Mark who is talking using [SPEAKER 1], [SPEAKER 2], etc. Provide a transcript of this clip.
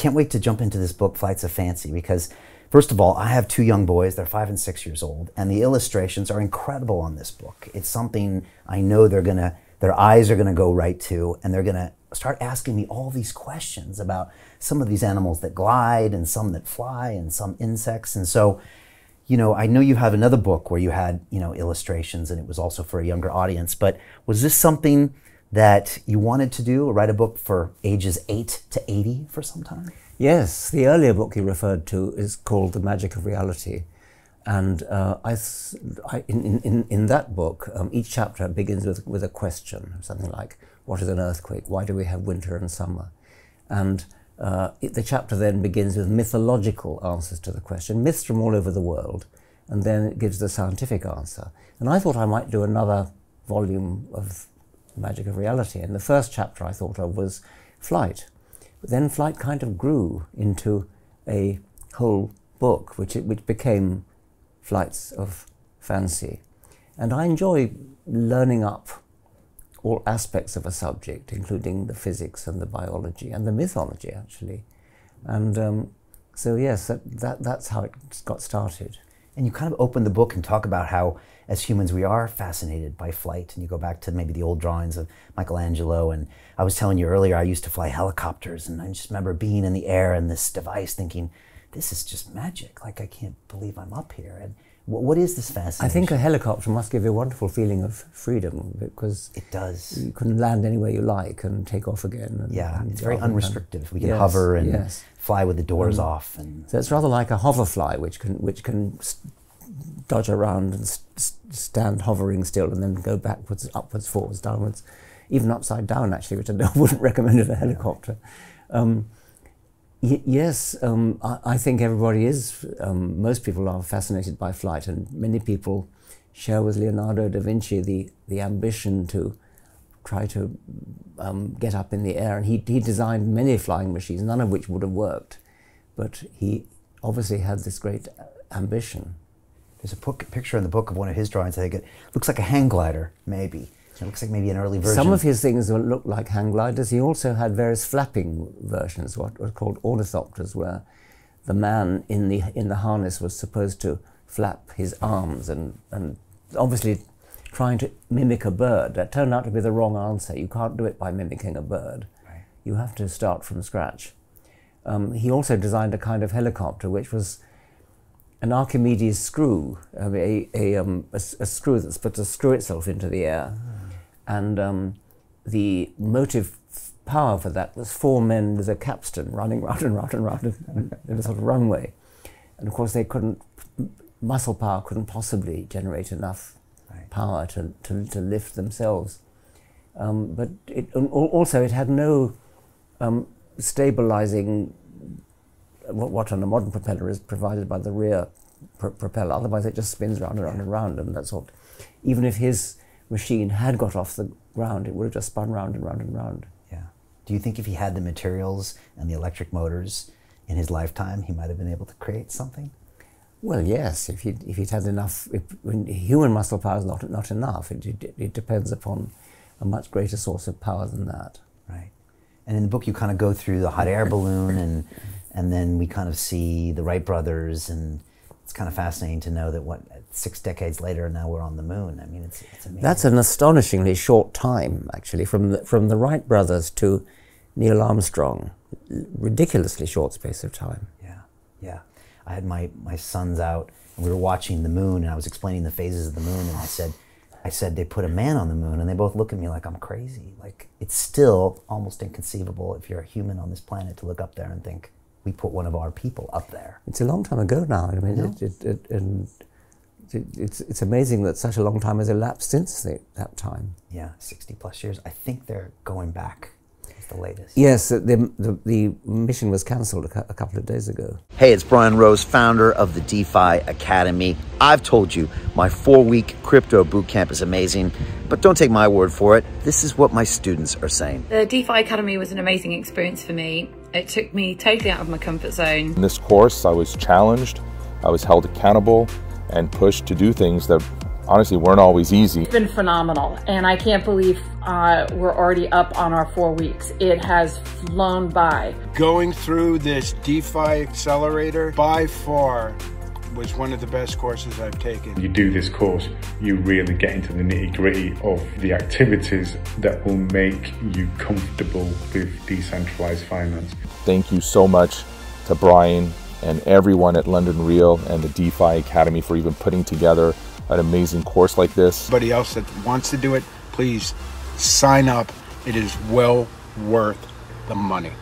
[SPEAKER 1] can't wait to jump into this book, Flights of Fancy, because first of all, I have two young boys. They're five and six years old, and the illustrations are incredible on this book. It's something I know they're gonna, their eyes are gonna go right to, and they're gonna start asking me all these questions about some of these animals that glide and some that fly and some insects. And so, you know, I know you have another book where you had, you know, illustrations and it was also for a younger audience, but was this something that you wanted to do, write a book for ages 8 to 80 for some time?
[SPEAKER 2] Yes, the earlier book you referred to is called The Magic of Reality. And uh, I, I, in, in, in that book, um, each chapter begins with, with a question, something like, what is an earthquake? Why do we have winter and summer? And uh, it, the chapter then begins with mythological answers to the question, myths from all over the world, and then it gives the scientific answer. And I thought I might do another volume of Magic of Reality. And the first chapter I thought of was flight. But then flight kind of grew into a whole book, which, it, which became Flights of Fancy. And I enjoy learning up all aspects of a subject, including the physics and the biology and the mythology, actually. And um, so, yes, that, that, that's how it got started.
[SPEAKER 1] And you kind of open the book and talk about how, as humans, we are fascinated by flight. And you go back to maybe the old drawings of Michelangelo. And I was telling you earlier, I used to fly helicopters. And I just remember being in the air and this device thinking, this is just magic. Like, I can't believe I'm up here. And what is this fascination?
[SPEAKER 2] I think a helicopter must give you a wonderful feeling of freedom because
[SPEAKER 1] it does.
[SPEAKER 2] You can land anywhere you like and take off again. And,
[SPEAKER 1] yeah, it's very unrestricted. We can yes, hover and yes. fly with the doors um, off. And
[SPEAKER 2] so it's rather like a hoverfly, which can which can dodge around and st stand hovering still, and then go backwards, upwards, forwards, downwards, even upside down. Actually, which I wouldn't recommend in a helicopter. Um, yes, um, I, I, think everybody is, um, most people are fascinated by flight, and many people share with Leonardo da Vinci the, the ambition to try to um, get up in the air. And he, he designed many flying machines, none of which would have worked, but he obviously had this great ambition.
[SPEAKER 1] There's a picture in the book of one of his drawings. I think it looks like a hang glider, maybe. It looks like maybe an early version.
[SPEAKER 2] Some of his things looked like hang gliders. He also had various flapping versions, what were called ornithopters, where the man in the in the harness was supposed to flap his arms and, and obviously trying to mimic a bird. That turned out to be the wrong answer. You can't do it by mimicking a bird. Right. You have to start from scratch. Um, he also designed a kind of helicopter which was an Archimedes screw, a, a, um, a, a screw that's supposed to screw itself into the air. And um, the motive power for that was four men with a capstan running round and round and round in, in a sort of runway. And of course, they couldn't, muscle power couldn't possibly generate enough right. power to, to, to, lift themselves. Um, but it, also, it had no um, stabilizing, what, what on a modern propeller is provided by the rear pr propeller. Otherwise, it just spins round and round and round, and that's all. Even if his machine had got off the ground, it would have just spun round and round and round.
[SPEAKER 1] Yeah. Do you think if he had the materials and the electric motors in his lifetime, he might have been able to create something?
[SPEAKER 2] Well, yes. If he if he'd had enough, if, human muscle power is not not enough. It, it, it depends upon a much greater source of power than that.
[SPEAKER 1] Right. And in the book, you kind of go through the hot air balloon, and and then we kind of see the Wright brothers and it's kind of fascinating to know that what six decades later now we're on the moon. I mean, it's, it's amazing.
[SPEAKER 2] That's an astonishingly short time, actually, from the, from the Wright brothers to Neil Armstrong. Ridiculously short space of time.
[SPEAKER 1] Yeah, yeah. I had my, my sons out and we were watching the moon and I was explaining the phases of the moon and I said, I said they put a man on the moon and they both look at me like I'm crazy. Like it's still almost inconceivable if you're a human on this planet to look up there and think, we put one of our people up there.
[SPEAKER 2] It's a long time ago now. I mean, it, it, it, and it's, it's amazing that such a long time has elapsed since the, that time.
[SPEAKER 1] Yeah, 60 plus years. I think they're going back. It's the latest.
[SPEAKER 2] Yes, the, the, the mission was cancelled a, a couple of days ago.
[SPEAKER 3] Hey, it's Brian Rose, founder of the DeFi Academy. I've told you my four week crypto bootcamp is amazing, but don't take my word for it. This is what my students are saying.
[SPEAKER 4] The DeFi Academy was an amazing experience for me. It took me totally out of my comfort zone.
[SPEAKER 5] In this course, I was challenged, I was held accountable, and pushed to do things that honestly weren't always easy.
[SPEAKER 6] It's been phenomenal, and I can't believe uh, we're already up on our four weeks. It has flown by.
[SPEAKER 7] Going through this DeFi accelerator by far was one of the best courses I've taken.
[SPEAKER 8] You do this course, you really get into the nitty gritty of the activities that will make you comfortable with decentralized finance.
[SPEAKER 5] Thank you so much to Brian and everyone at London Real and the DeFi Academy for even putting together an amazing course like this.
[SPEAKER 7] Anybody else that wants to do it, please sign up. It is well worth the money.